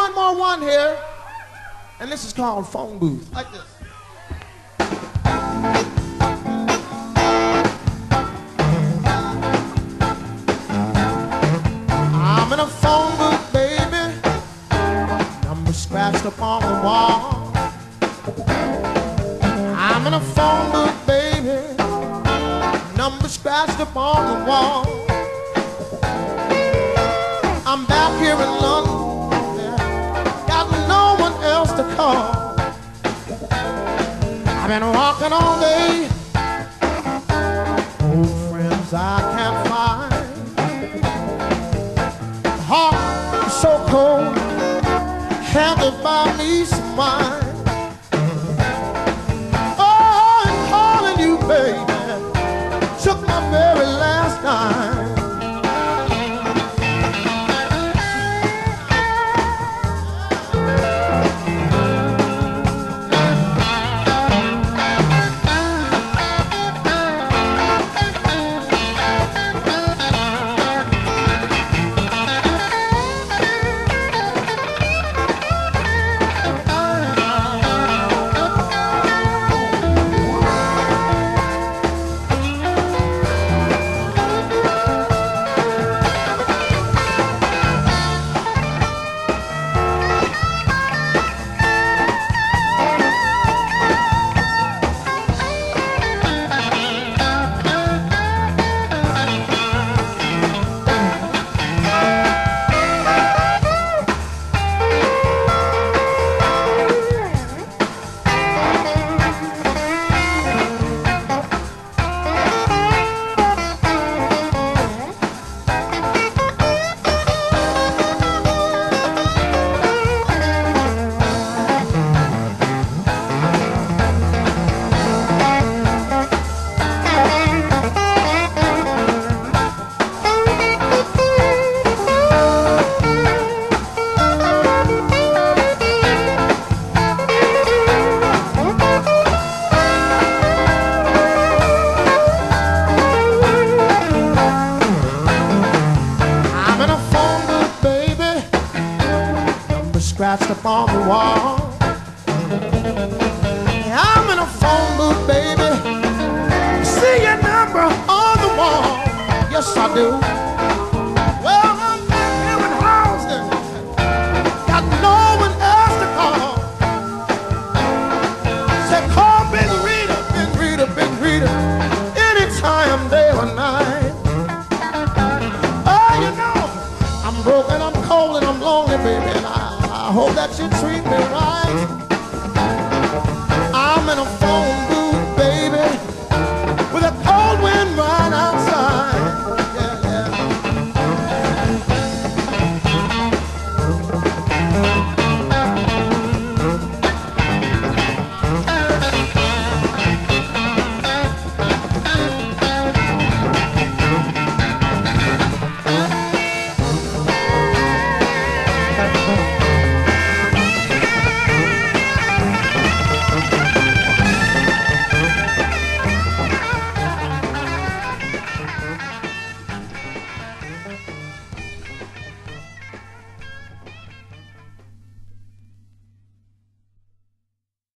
one more one here. And this is called Phone Booth. Like this. I'm in a phone booth, baby. Number scratched up on the wall. I'm in a phone booth, baby. Number scratched up on the wall. I'm back here in London. Been walking all day. Old friends I can't find. Heart so cold. Can't buy me some wine? Scratched up on the wall. I'm in a phone booth, baby. See your number on the wall. Yes, I do. Well, I'm in. Got no one else to call. Call Big Rita, Big Rita, Big Rita. Anytime, day or night. Oh, you know, I'm broken, I'm cold, and I'm lonely, baby, and I, I hope that you treat me right. I'm in a